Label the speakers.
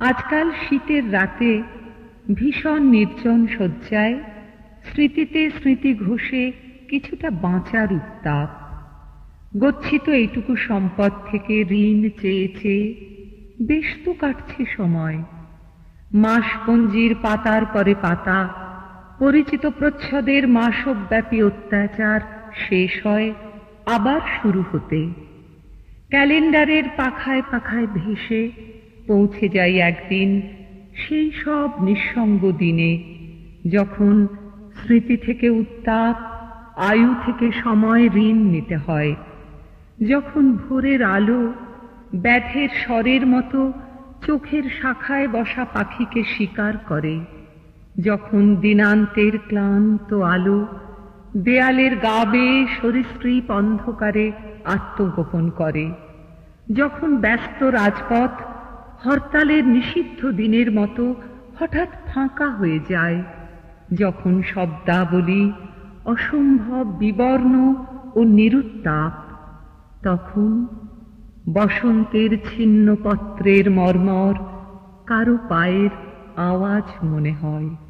Speaker 1: আজকাল শীতের রাতে ভীষণ নির্জন শয্যায় স্মৃতিতে স্মৃতি ঘষে কিছুটা বাঁচার উত্তাপ। গচ্ছিত এইটুকু সম্পদ থেকে ঋণ চেয়ে চেয়ে বেশ তো কাটছে সময়। মাসপঞ্জির পাতার পরে পাতা, পরিচিত প্রচ্ছদের মাসব্যাপী অত্যাচার শেষ হয় আবার শুরু হতে। ক্যালেন্ডারের পাখায় পাখায় ভেসে পৌঁছে যাই একদিন, সেই সব নিঃসঙ্গ দিনে, যখন স্মৃতি থেকে উত্তাপ, আয়ু থেকে সময় ঋণ নিতে হয়। যখন ভোরের আলো ব্যাধের স্বরের মতো চোখের শাখায় বসা পাখিকে শিকার করে, যখন দিনান্তের ক্লান্ত আলো দেয়ালের গা বেয়ে সরীসৃপ অন্ধকারে আত্মগোপন করে, যখন ব্যস্ত রাজপথ হরতালের নিষিদ্ধ দিনের মতো হঠাৎ ফাঁকা হয়ে যায়। যখন শব্দাবলী, অসম্ভব বিবর্ণ ও নিরুত্তাপ, তখন বসন্তের ছিন্নপত্রের মর্মর কারও পায়ের আওয়াজ মনে হয়।